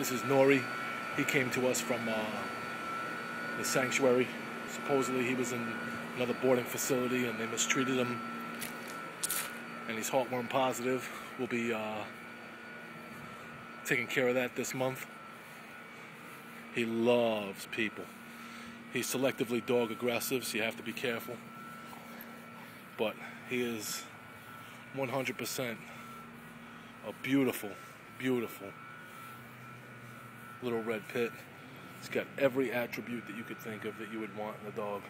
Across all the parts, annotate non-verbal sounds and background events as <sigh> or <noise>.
This is Nori. He came to us from uh, the sanctuary. Supposedly he was in another boarding facility and they mistreated him. And he's heartworm positive. We'll be uh, taking care of that this month. He loves people. He's selectively dog aggressive, so you have to be careful. But he is 100% a beautiful, beautiful little red pit. He's got every attribute that you could think of that you would want in a dog.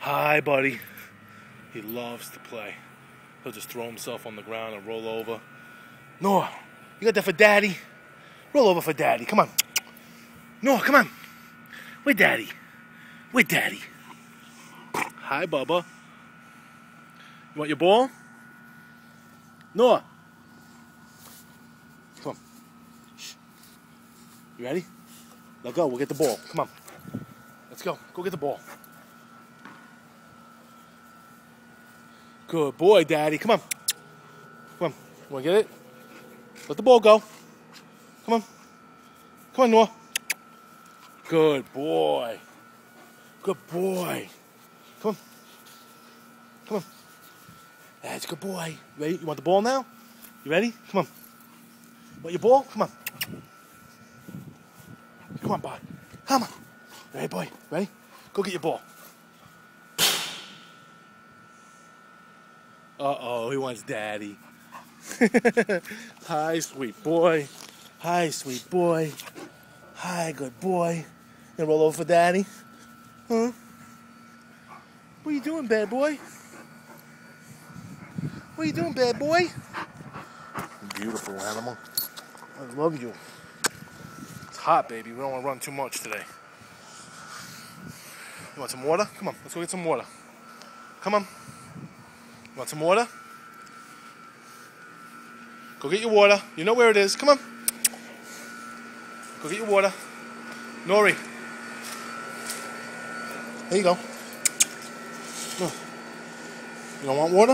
Hi, buddy. He loves to play. He'll just throw himself on the ground and roll over. Noah, you got that for daddy? Roll over for daddy. Come on. Noah, come on. With daddy. With daddy. Hi, Bubba. You want your ball? Noah. Come on. Shh. You ready? Let go. We'll get the ball. Come on. Let's go. Go get the ball. Good boy, Daddy. Come on. Come on. You want to get it? Let the ball go. Come on. Come on, Noah. Good boy. Good boy. Come on. Come on. That's a good boy. Ready? You want the ball now? You ready? Come on. Want your ball? Come on. Come on, boy. Come on. Ready, boy? Ready? Go get your ball. Uh oh, he wants daddy. <laughs> Hi, sweet boy. Hi, sweet boy. Hi, good boy. You roll over for daddy? Huh? What are you doing, bad boy? What are you doing, bad boy? Beautiful animal. I love you. Hot, baby. We don't want to run too much today. You want some water? Come on, let's go get some water. Come on. You want some water? Go get your water. You know where it is. Come on. Go get your water. Nori. There you go. Mm. You don't want water?